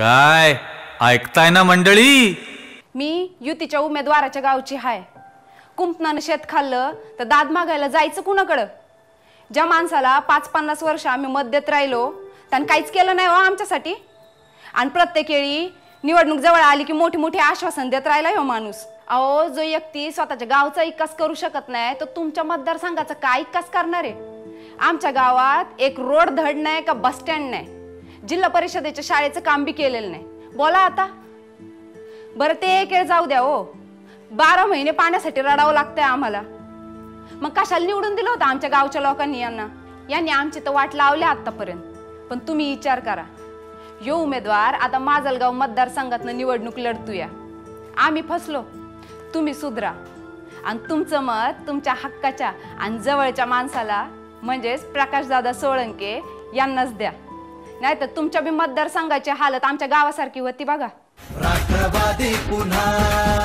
काय? ऐकताय ना मंडळी? मी युतीच्या उमेदवाराच्या गावची हाय. कुंपणानं शेत खाल्लं तर दाद मागायला जायचं कुणाकडं? ज्या माणसाला पाच पन्नास वर्ष आम्ही मत देत राहिलो त्यानं काहीच केलं नाही हो आमच्यासाठी. आणि प्रत्येक वेळी निवडणूक जवळ आली की मोठी मोठी आश्वासन देत राहिला हो माणूस. अहो जो व्यक्ती स्वतःच्या गावचा विकास करू शकत नाही तर तुमच्या मतदारसंघाचा काय विकास करणार आहे? आमच्या गावात एक रोड धड नाही का बस स्टँड नाही? जिल्हा परिषदेच्या शाळेचं काम बी केलेलं नाही. बोला आता. बरं ते एक जाऊ द्या हो. बारा महिने पाण्यासाठी रडावं लागतंय आम्हाला. मग कशाला निवडून दिलं होतं आमच्या गावच्या लोकांनी यांना? यांनी आमची तर वाट लावली आतापर्यंत पण तुम्ही विचार करा. यो उमेदवार आता माजलगाव मतदारसंघातनं निवडणूक लढतूया. आम्ही फसलो. तुम्ही सुधरा. आणि तुमचं मत तुमच्या हक्काच्या आणि जवळच्या माणसाला म्हणजेच प्रकाशदादा सोळंके यांनाच द्या. नाहीतर तुमच्या बी मतदारसंघाची हालत आमच्या गावासारखी होती बघा. राष्ट्रवादी पुन्हा.